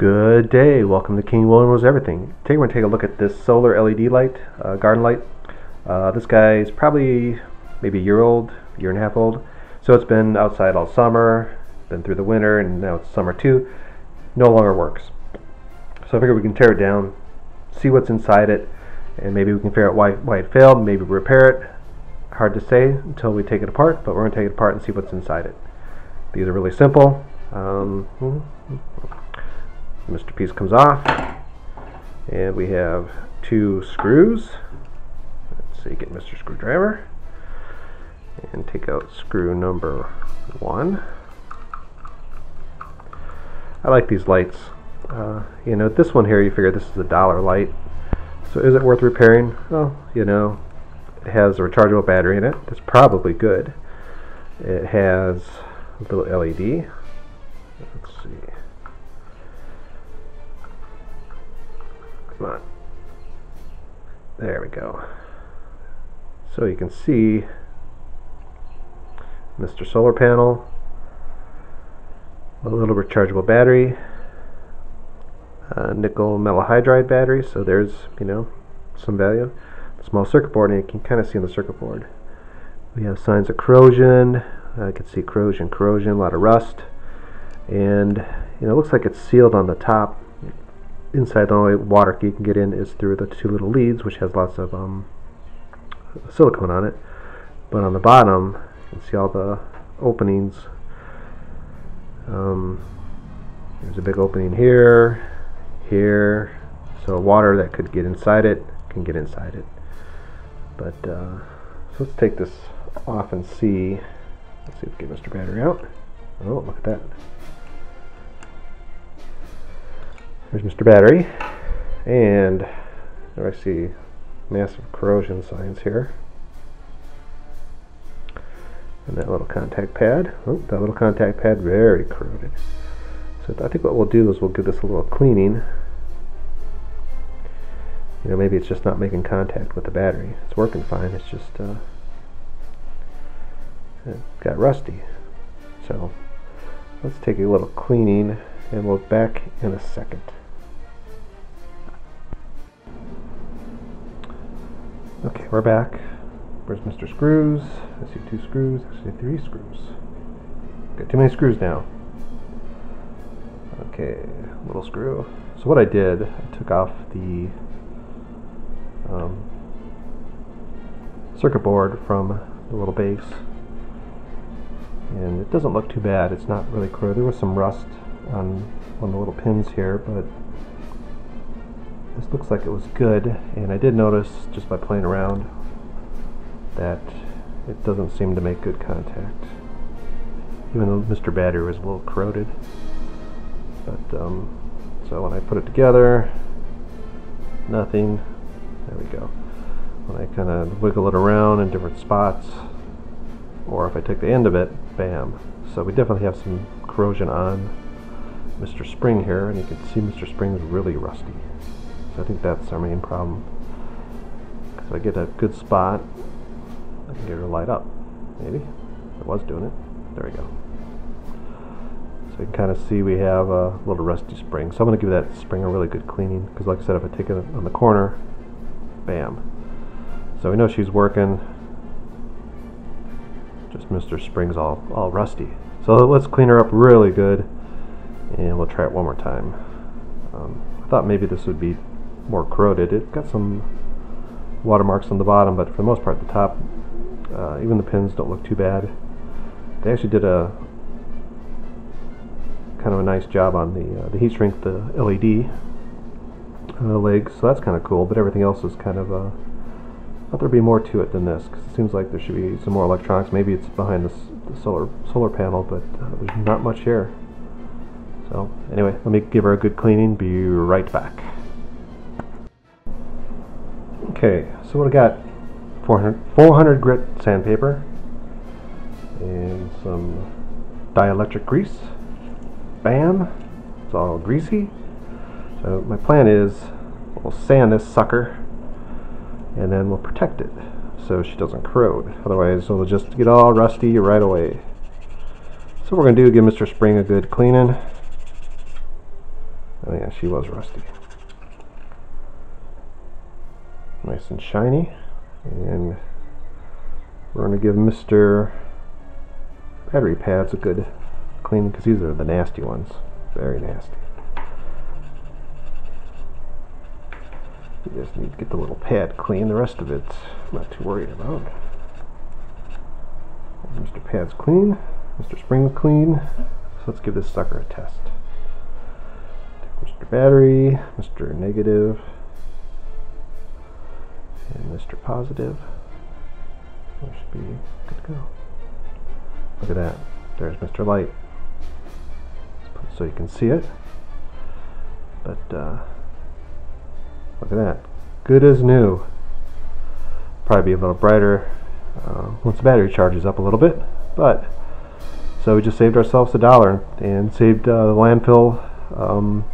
Good day. Welcome to King William Knows Everything. Today we're going to take a look at this solar LED light, uh, garden light. Uh, this guy is probably maybe a year old, year and a half old. So it's been outside all summer, been through the winter, and now it's summer too. No longer works. So I figured we can tear it down, see what's inside it, and maybe we can figure out why, why it failed, maybe repair it. Hard to say until we take it apart, but we're going to take it apart and see what's inside it. These are really simple. Um, hmm, Mr. Piece comes off. And we have two screws. Let's see get Mr. Screwdriver. And take out screw number one. I like these lights. Uh, you know this one here you figure this is a dollar light. So is it worth repairing? Well you know it has a rechargeable battery in it. It's probably good. It has a little LED let's see Come on. There we go. So you can see Mr. Solar Panel, a little rechargeable battery, nickel metal hydride battery, so there's, you know, some value. Small circuit board, and you can kind of see on the circuit board. We have signs of corrosion. I can see corrosion, corrosion, a lot of rust. And, you know, it looks like it's sealed on the top inside the only water you can get in is through the two little leads which has lots of um, silicone on it. But on the bottom you can see all the openings. Um, there's a big opening here here. So water that could get inside it can get inside it. But uh, so let's take this off and see. Let's see if we get Mr. Battery out. Oh look at that There's Mr. Battery. And I see massive corrosion signs here. And that little contact pad. Oh, that little contact pad very corroded. So I think what we'll do is we'll give this a little cleaning. You know, maybe it's just not making contact with the battery. It's working fine. It's just uh, it got rusty. So let's take a little cleaning and we'll be back in a second. Okay, we're back. Where's Mr. Screws? I see two screws. See three screws. Got too many screws now. Okay, little screw. So what I did, I took off the um, circuit board from the little base. And it doesn't look too bad. It's not really corroded. There was some rust on of the little pins here, but looks like it was good and I did notice just by playing around that it doesn't seem to make good contact even though Mr. Battery was a little corroded but um, so when I put it together nothing there we go when I kind of wiggle it around in different spots or if I take the end of it bam so we definitely have some corrosion on Mr. Spring here and you can see Mr. Spring is really rusty I think that's our main problem. If I get a good spot, I can get her light up. Maybe. I was doing it. There we go. So you can kind of see we have a little rusty spring. So I'm going to give that spring a really good cleaning because like I said, if I take it on the corner, bam. So we know she's working. Just Mr. Spring's all, all rusty. So let's clean her up really good and we'll try it one more time. Um, I thought maybe this would be more corroded. It's got some watermarks on the bottom, but for the most part, the top, uh, even the pins don't look too bad. They actually did a kind of a nice job on the uh, the heat shrink, the LED uh, legs, so that's kind of cool. But everything else is kind of uh, thought there'd be more to it than this, because it seems like there should be some more electronics. Maybe it's behind the, the solar solar panel, but uh, there's not much here. So anyway, let me give her a good cleaning. Be right back. Okay, so what I got 400, 400 grit sandpaper and some dielectric grease. Bam! It's all greasy. So my plan is we'll sand this sucker and then we'll protect it so she doesn't corrode. Otherwise it'll just get all rusty right away. So what we're going to do give Mr. Spring a good cleaning. Oh yeah, she was rusty. Nice and shiny. And we're going to give Mr. Battery Pads a good clean because these are the nasty ones. Very nasty. You just need to get the little pad clean. The rest of it, not too worried about. Mr. Pad's clean. Mr. Spring's clean. So let's give this sucker a test. Mr. Battery, Mr. Negative, and Mr. Positive. That should be good to go. Look at that. There's Mr. Light. so you can see it. But uh, look at that. Good as new. Probably be a little brighter uh, once the battery charges up a little bit. But so we just saved ourselves a dollar and saved uh, the landfill um,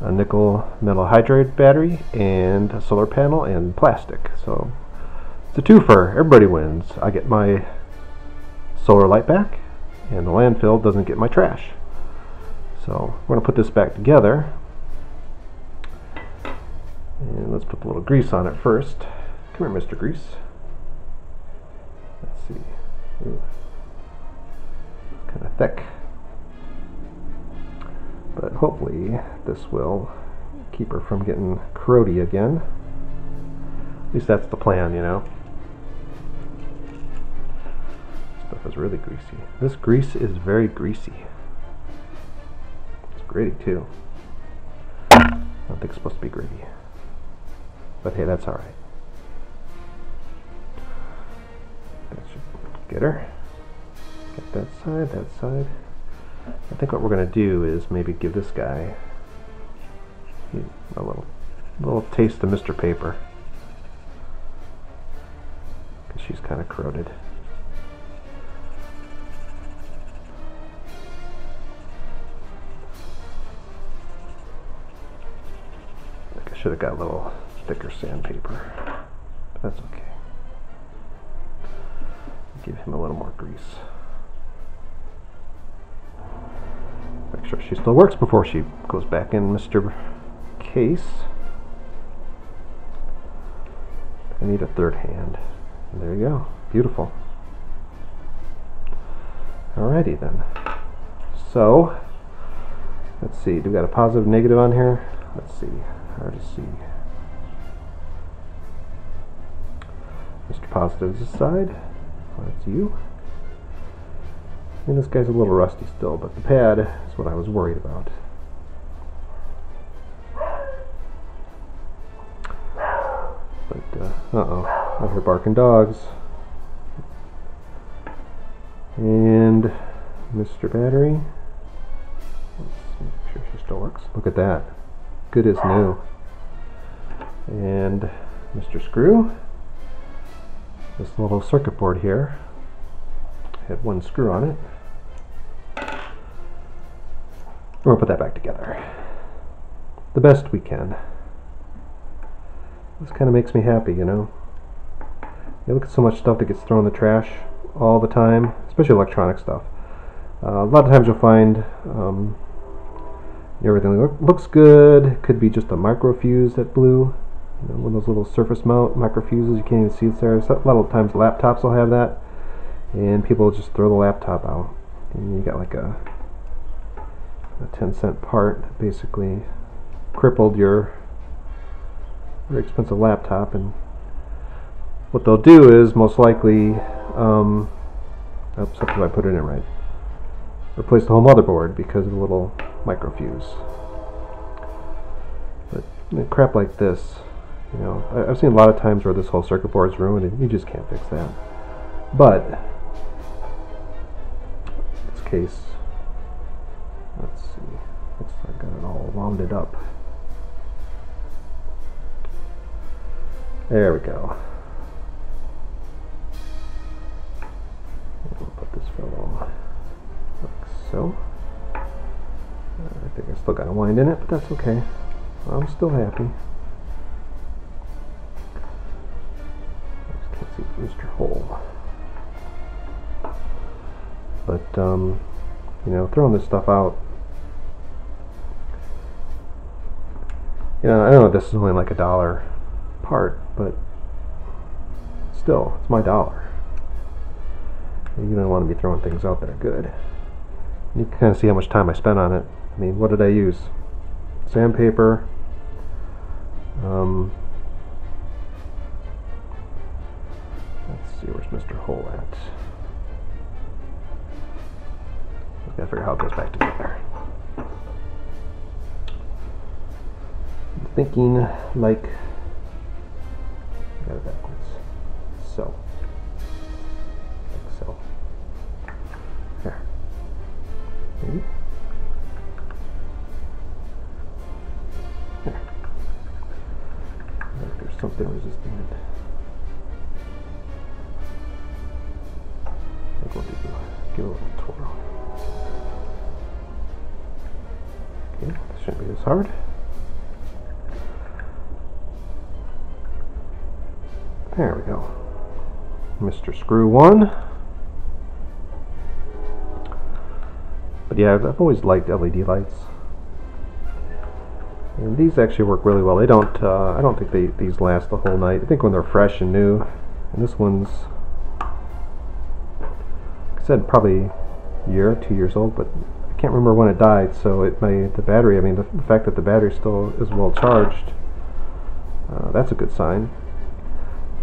a nickel metal hydride battery and a solar panel and plastic. So it's a twofer. Everybody wins. I get my solar light back and the landfill doesn't get my trash. So we're to put this back together. And let's put a little grease on it first. Come here, Mr. Grease. Let's see. Ooh kind of thick. But hopefully this will keep her from getting corrody again. At least that's the plan, you know. Stuff is really greasy. This grease is very greasy. It's gritty too. I don't think it's supposed to be gritty. But hey, that's alright. That should get her Get that side, that side. I think what we're going to do is maybe give this guy a little, little taste of Mr. Paper. Because she's kind of corroded. I I should have got a little thicker sandpaper. But that's okay. Give him a little more grease. Sure she still works before she goes back in Mr. Case. I need a third hand. There you go. Beautiful. Alrighty then. So, let's see. Do we got a positive, negative on here? Let's see. Hard to see. Mr. Positive's aside. side. that's you. Mean, this guy's a little rusty still, but the pad is what I was worried about. But, uh, uh-oh, I hear barking dogs. And Mr. Battery. Let's make sure she still works. Look at that. Good as new. And Mr. Screw. This little circuit board here one screw on it. To put that back together. The best we can. This kind of makes me happy, you know. You look at so much stuff that gets thrown in the trash all the time, especially electronic stuff. Uh, a lot of times you'll find um, everything look, looks good. Could be just a micro fuse that blew. You know, one of those little surface mount micro fuses. You can't even see it's there. a lot of times laptops will have that and people just throw the laptop out. And you got like a a 10 cent part that basically crippled your very expensive laptop. And what they'll do is most likely um, oops, if I put it in right? Replace the whole motherboard because of a little micro fuse. But you know, crap like this you know I, I've seen a lot of times where this whole circuit board is ruined and you just can't fix that. But case. Let's see. Looks like I got it all rounded up. There we go. We'll put this fellow like so. I think I still got a wind in it, but that's okay. I'm still happy. But, um, you know, throwing this stuff out You know, I know this is only like a dollar part, but still, it's my dollar. You don't want to be throwing things out that are good. You can kind of see how much time I spent on it. I mean, what did I use? Sandpaper. Um, let's see, where's Mr. Hole at? Gotta figure out how it goes back together. thinking like got it backwards. So hard. There we go. Mr. Screw 1. But yeah, I've, I've always liked LED lights. And these actually work really well. They don't, uh, I don't think they, these last the whole night. I think when they're fresh and new. And this one's, like I said, probably a year, two years old, but can't remember when it died. So it may, the battery, I mean, the, the fact that the battery still is well charged, uh, that's a good sign.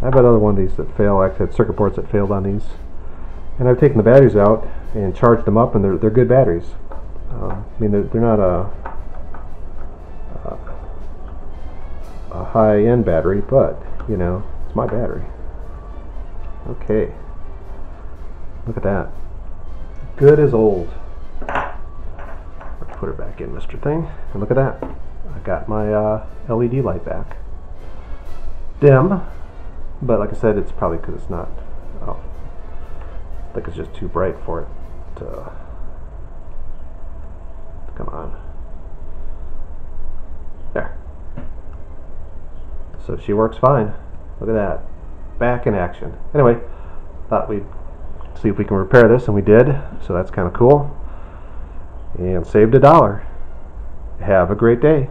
I've had other one of these that fail. I actually had circuit boards that failed on these. And I've taken the batteries out and charged them up, and they're, they're good batteries. Um, I mean, they're, they're not a, a, a high-end battery, but, you know, it's my battery. Okay. Look at that. Good as old. Put it back in, Mr. Thing. And look at that. I got my uh, LED light back. Dim, but like I said, it's probably because it's not, oh, I think it's just too bright for it to come on. There. So she works fine. Look at that. Back in action. Anyway, thought we'd see if we can repair this, and we did. So that's kind of cool. And saved a dollar. Have a great day.